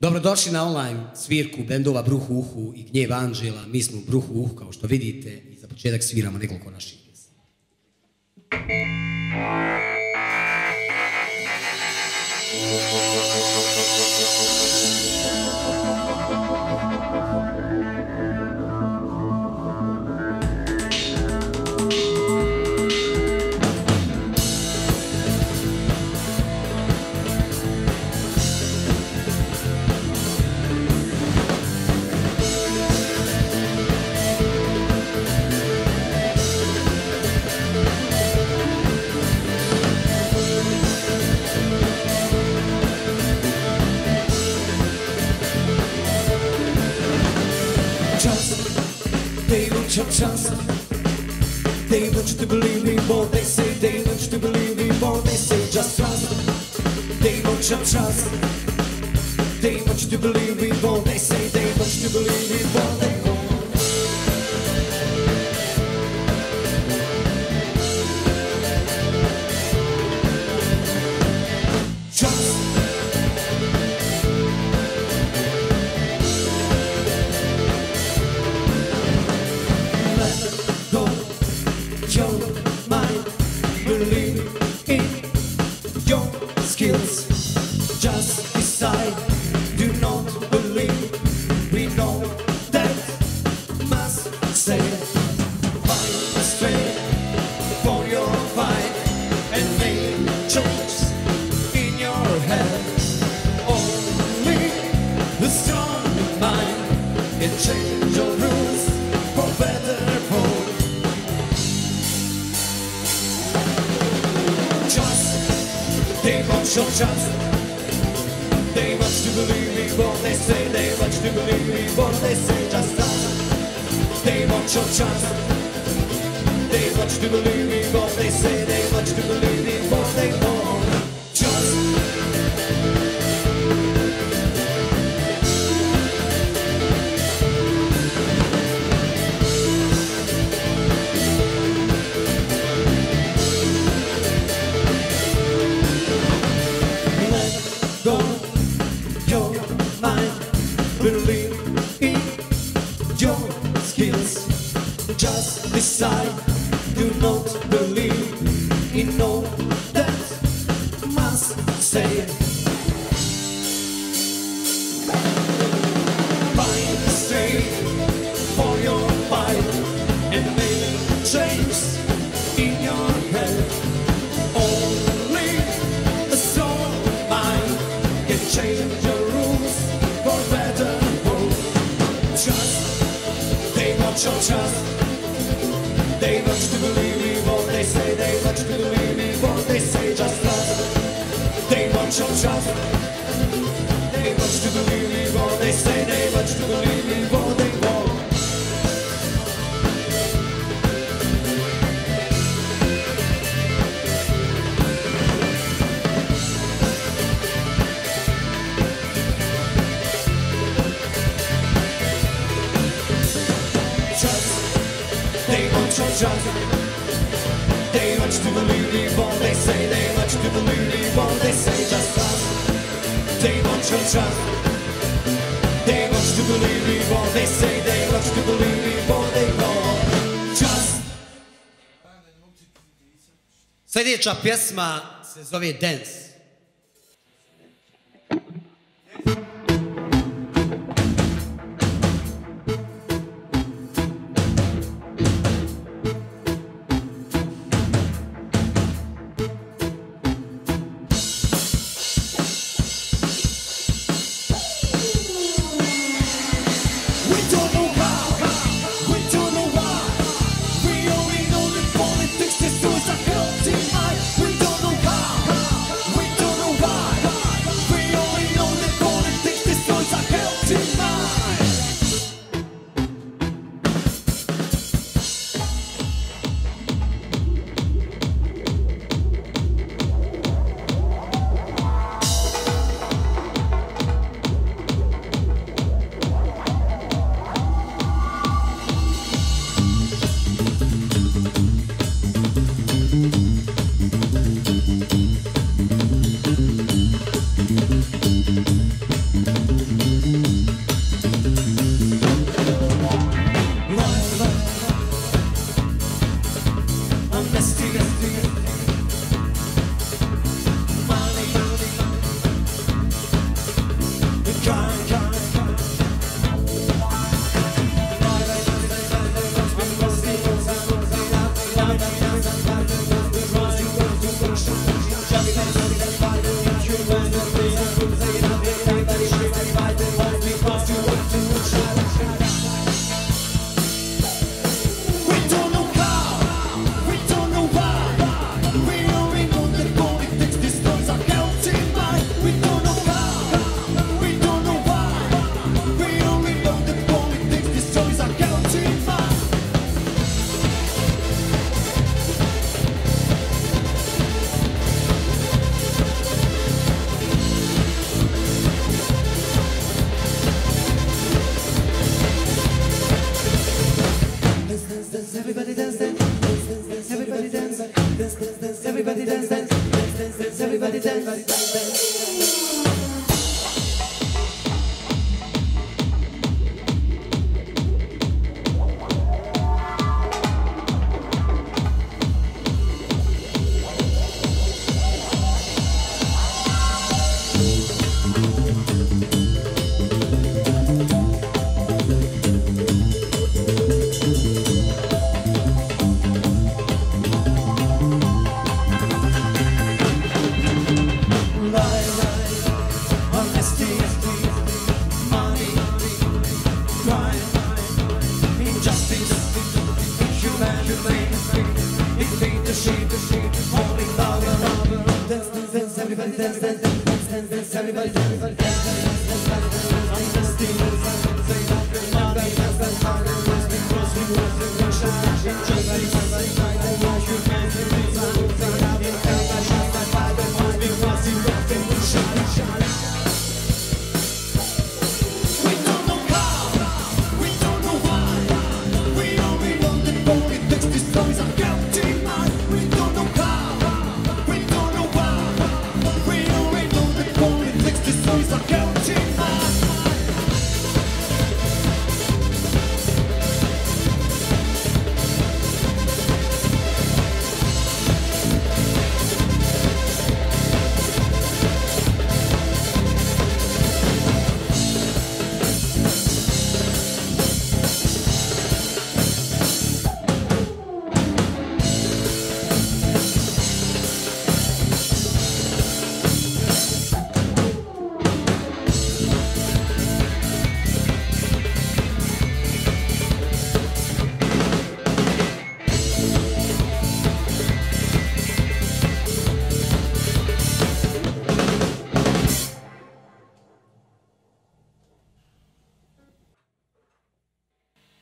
Dobrodošli na online svirku bendova Bruh Uhu i Gnjev Anđela. Mi smo Bruh Uhu, kao što vidite, i za početak sviramo nekoliko naših pjesama. Your trust. They want you to believe in what they say. They want you to believe in what they say. Just trust. They want your trust. They want you to believe in what they say. They want you to believe in what they They want your trust. They want you to believe what they say. They want you to believe what they say. Just trust. They want your trust. They want you to believe what they say. They want you to believe what they want. Trust. Sljedeća pjesma se zove Dance.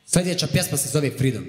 Sljedeća pjesma se zove Freedom.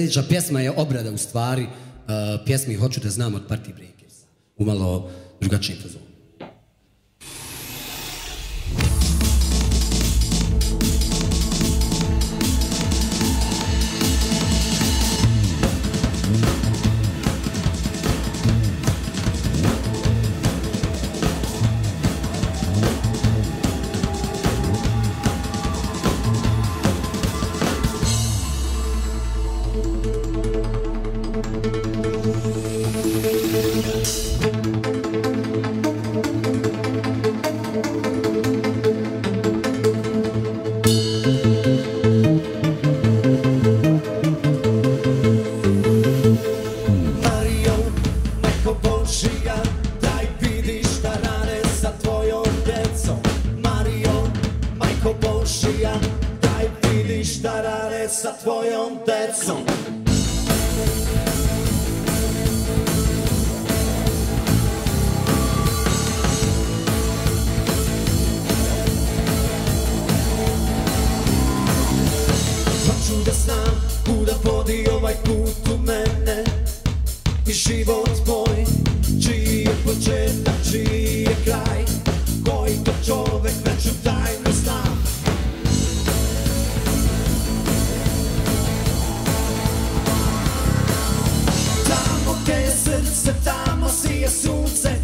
sljedeća pjesma je obrada u stvari e, pjesmi Hoću da znam od Party Breakersa. Umalo drugačiji fazon. Hoću da znam kuda vodi ovaj put u mene. I život moj, čiji je početak, čiji je kraj. Koji to čovek večnu tajnu zna Tamo gde je srce, tamo sije sunce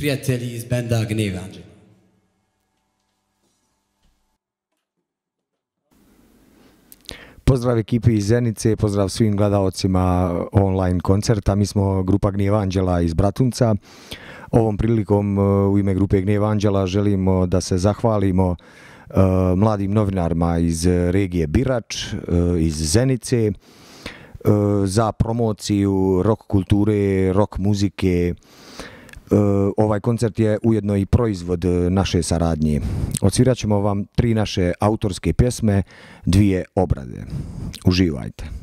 prijatelji iz benda Gnev Anđela. Pozdrav ekipi iz Zenice, pozdrav svim gledaocima online koncerta. Mi smo grupa Gnjev Anđela iz Bratunca. Ovom prilikom e, u ime grupe Gnjev Anđela želimo da se zahvalimo e, mladim novinarima iz regije Birač, e, iz Zenice, za promociju rock kulture, rock muzike. E, Ovaj koncert je ujedno i proizvod e, naše saradnje. Odsvirat ćemo vam tri naše autorske pjesme, dvije obrade. Uživajte.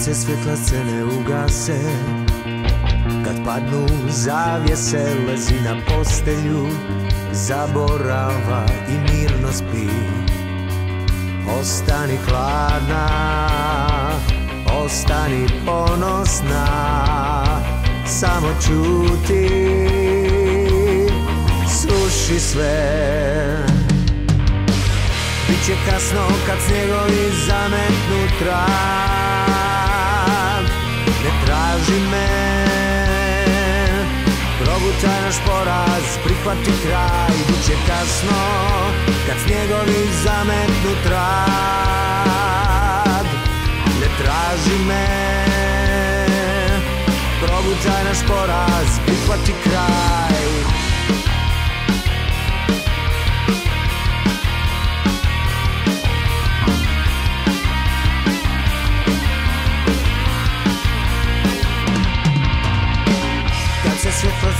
Kad se svjetla scene ugase. Kad padnu zavjese Lezi na postelju Zaborava i mirno spi. Ostani hladna Ostani ponosna Samo čuti Sluši sve. Biće kasno kad snjegovi zametnu trag. Ne traži me. Probutaj naš poraz, prihvati kraj Biće kasno kad snjegovi zametnu trag. Ne traži me. Probutaj naš poraz, prihvati kraj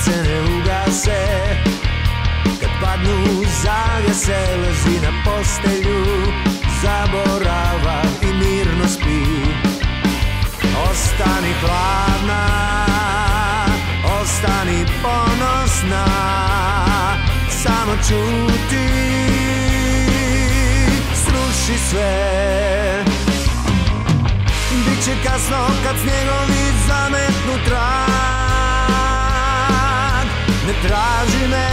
svjetlo scene ugase. Kad padnu zavjese Lezi na postelju Zaborava i mirno spi. Ostani hladna Ostani ponosna Samo čuti Sruši sve. Biće kasno kad snjegovi zametnu trag ne traži me.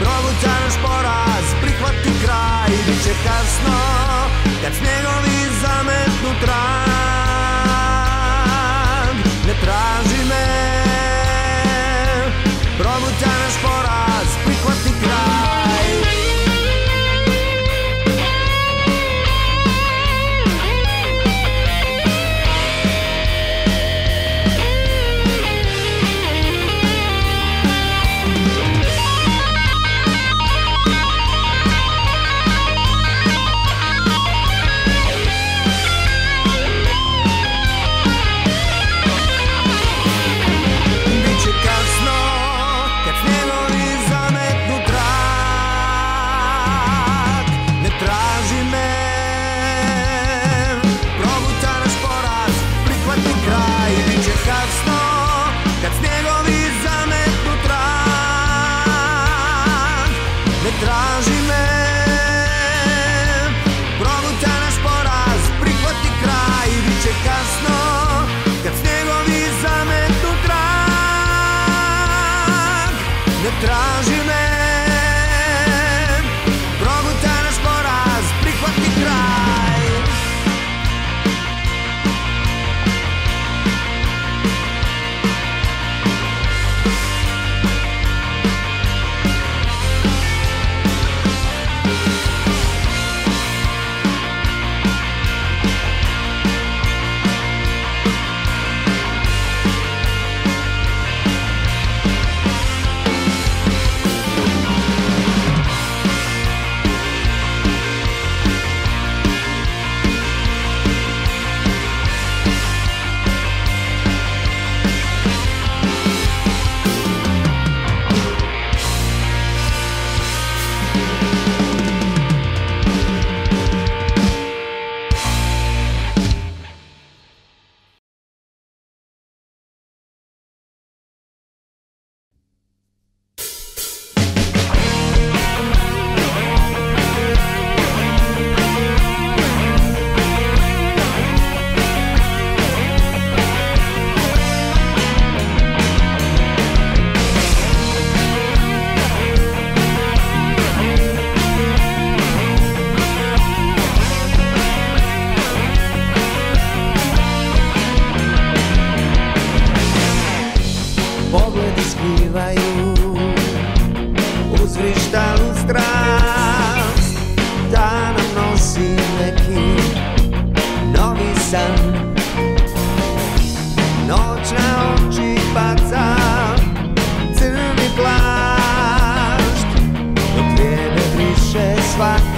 Provuća naš poraz, prihvati kraj Biće kasno, kad snjegovi zametnu trag. Ne traži me. Provuća naš poraz Ne why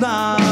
tajnu